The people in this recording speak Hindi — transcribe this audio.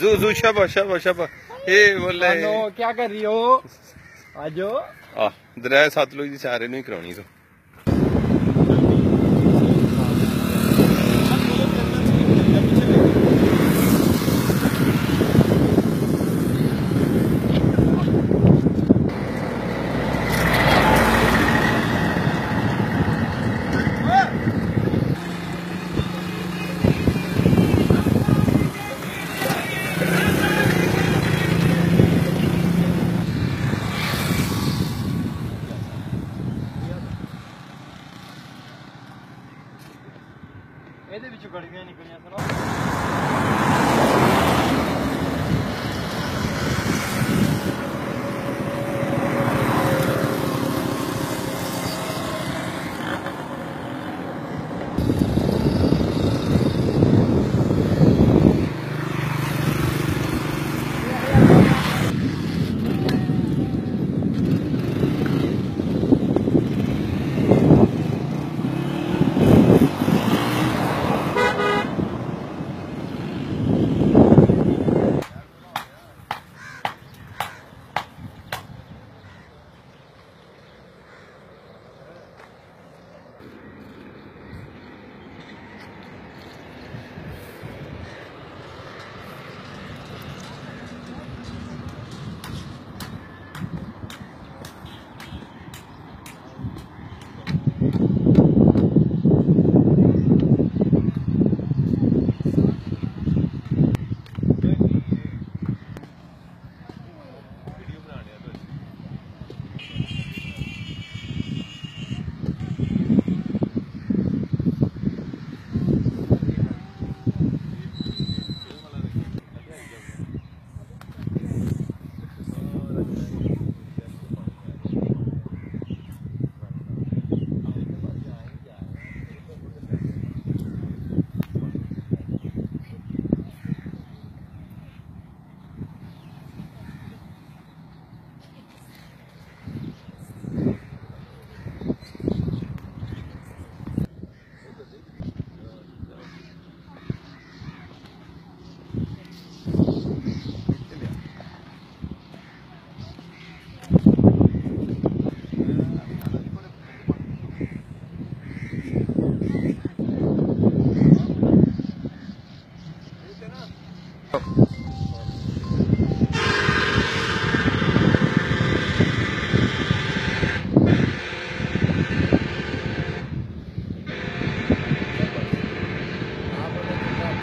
जू शाबा शाबा शाबा। ए बोले। क्या कर रही हो? आज। दरिया दरे सात लोग जी सारे नहीं करानी तो। ਇਹਦੇ ਵਿੱਚ ਗਲੀਆਂ ਨਿਕਲੀਆਂ ਸੁਣੋ